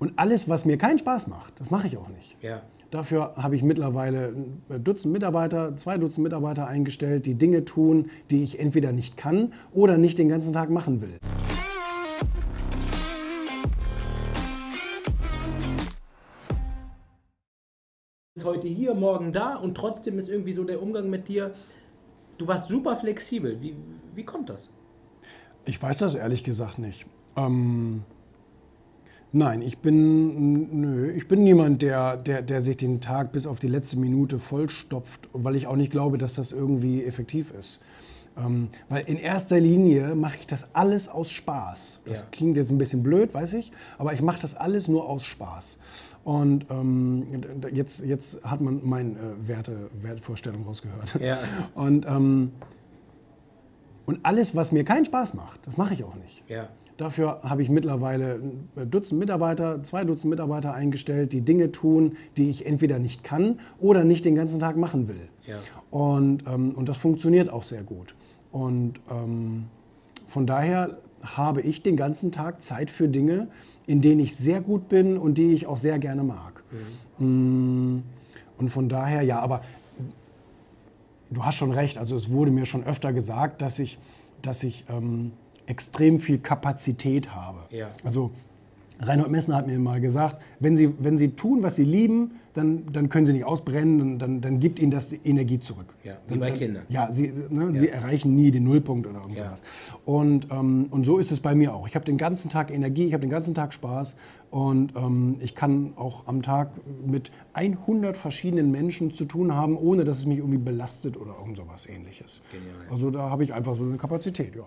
Und alles, was mir keinen Spaß macht, das mache ich auch nicht. Ja. Dafür habe ich mittlerweile ein Dutzend Mitarbeiter, zwei Dutzend Mitarbeiter eingestellt, die Dinge tun, die ich entweder nicht kann oder nicht den ganzen Tag machen will. heute hier, morgen da und trotzdem ist irgendwie so der Umgang mit dir. Du warst super flexibel. Wie, wie kommt das? Ich weiß das ehrlich gesagt nicht. Ähm, nein, ich bin, nö, ich bin niemand, der, der, der sich den Tag bis auf die letzte Minute vollstopft, weil ich auch nicht glaube, dass das irgendwie effektiv ist. Ähm, weil in erster Linie mache ich das alles aus Spaß. Das Ja. klingt jetzt ein bisschen blöd, weiß ich, aber ich mache das alles nur aus Spaß. Und ähm, jetzt, jetzt hat man meine äh, Werte, Wertvorstellung rausgehört. Ja. Und, ähm, und alles, was mir keinen Spaß macht, das mache ich auch nicht. Ja. Dafür habe ich mittlerweile ein Dutzend Mitarbeiter, zwei Dutzend Mitarbeiter eingestellt, die Dinge tun, die ich entweder nicht kann oder nicht den ganzen Tag machen will. Ja. Und, ähm, und das funktioniert auch sehr gut. Und ähm, von daher habe ich den ganzen Tag Zeit für Dinge, in denen ich sehr gut bin und die ich auch sehr gerne mag. Mm, Und von daher, ja, aber du hast schon recht. Also es wurde mir schon öfter gesagt, dass ich, dass ich ähm, extrem viel Kapazität habe. Ja. Also Reinhold Messner hat mir mal gesagt, wenn Sie, wenn Sie tun, was Sie lieben, dann, dann können Sie nicht ausbrennen, dann, dann, gibt Ihnen das Energie zurück. Ja, wie dann, bei Kindern. Ja, Sie, ne, Sie erreichen nie den Nullpunkt oder irgend Ja. Und, ähm, und so ist es bei mir auch. Ich habe den ganzen Tag Energie, ich habe den ganzen Tag Spaß und ähm, ich kann auch am Tag mit 100 verschiedenen Menschen zu tun haben, ohne dass es mich irgendwie belastet oder irgend sowas ähnliches. Genial. Also da habe ich einfach so eine Kapazität, ja.